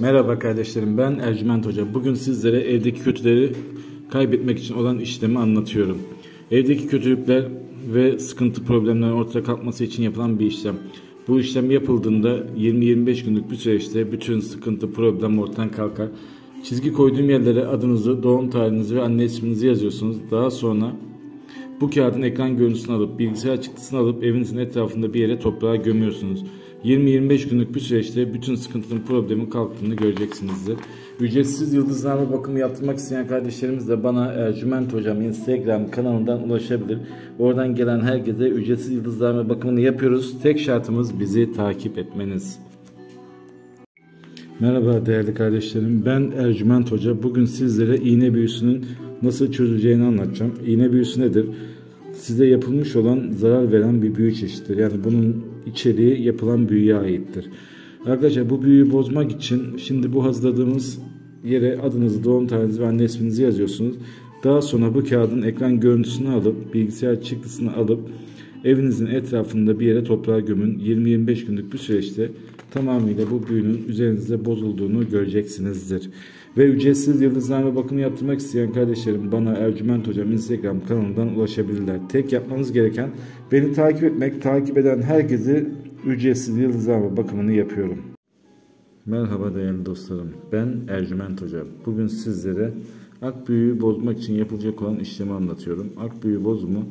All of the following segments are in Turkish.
Merhaba kardeşlerim ben Ercüment Hoca. Bugün sizlere evdeki kötüleri kaybetmek için olan işlemi anlatıyorum. Evdeki kötülükler ve sıkıntı problemlerin ortaya kalkması için yapılan bir işlem. Bu işlem yapıldığında 20-25 günlük bir süreçte bütün sıkıntı problem ortadan kalkar. Çizgi koyduğum yerlere adınızı, doğum tarihinizi ve anne isminizi yazıyorsunuz. Daha sonra bu kağıdın ekran görüntüsünü alıp bilgisayar çıktısını alıp evinizin etrafında bir yere toprağa gömüyorsunuz. 20-25 günlük bir süreçte bütün sıkıntının problemin kalktığını göreceksinizdir. Ücretsiz yıldızlama bakımı yaptırmak isteyen kardeşlerimiz de bana Ercüment Hocam Instagram kanalından ulaşabilir. Oradan gelen herkese ücretsiz yıldızlama bakımını yapıyoruz. Tek şartımız bizi takip etmeniz. Merhaba değerli kardeşlerim. Ben Ercüment Hoca. Bugün sizlere iğne büyüsünün nasıl çözüleceğini anlatacağım. İğne büyüsü nedir? Size yapılmış olan zarar veren bir büyü çeşididir. Yani bunun içeriği yapılan büyüye aittir. Arkadaşlar bu büyüyü bozmak için şimdi bu hazırladığımız yere adınızı, doğum tarihinizi ve anne isminizi yazıyorsunuz. Daha sonra bu kağıdın ekran görüntüsünü alıp bilgisayar çıktısını alıp evinizin etrafında bir yere toprağa gömün. 20-25 günlük bir süreçte tamamıyla bu büyünün üzerinizde bozulduğunu göreceksinizdir. Ve ücretsiz yıldızlame bakımı yaptırmak isteyen kardeşlerim bana Ercüment Hocam Instagram kanalından ulaşabilirler. Tek yapmanız gereken beni takip etmek, takip eden herkesi ücretsiz yıldızlame bakımını yapıyorum. Merhaba değerli dostlarım. Ben Ercüment Hoca. Bugün sizlere ak büyüğü bozmak için yapılacak olan işlemi anlatıyorum. Ak büyü bozumu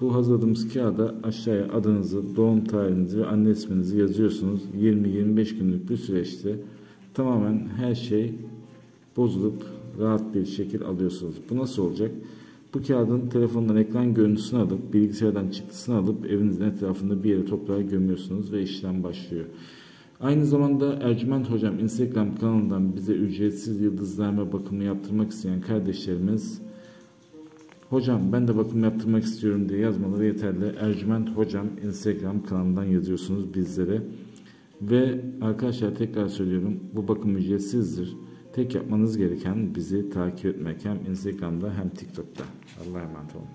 bu hazırladığımız kağıda aşağıya adınızı, doğum tarihinizi ve anne isminizi yazıyorsunuz. 20-25 günlük bir süreçte tamamen her şey bozulup rahat bir şekil alıyorsunuz. Bu nasıl olacak? Bu kağıdın telefondan ekran görüntüsünü alıp bilgisayardan çıktısını alıp evinizin etrafında bir yere toprağa gömüyorsunuz ve işlem başlıyor. Aynı zamanda Ercüment Hocam Instagram kanalından bize ücretsiz yıldızlama bakımı yaptırmak isteyen kardeşlerimiz Hocam ben de bakım yaptırmak istiyorum diye yazmaları yeterli. Ercüment Hocam Instagram kanalından yazıyorsunuz bizlere. Ve arkadaşlar tekrar söylüyorum bu bakım ücretsizdir. Tek yapmanız gereken bizi takip etmek hem Instagram'da hem TikTok'ta. Allah'a emanet olun.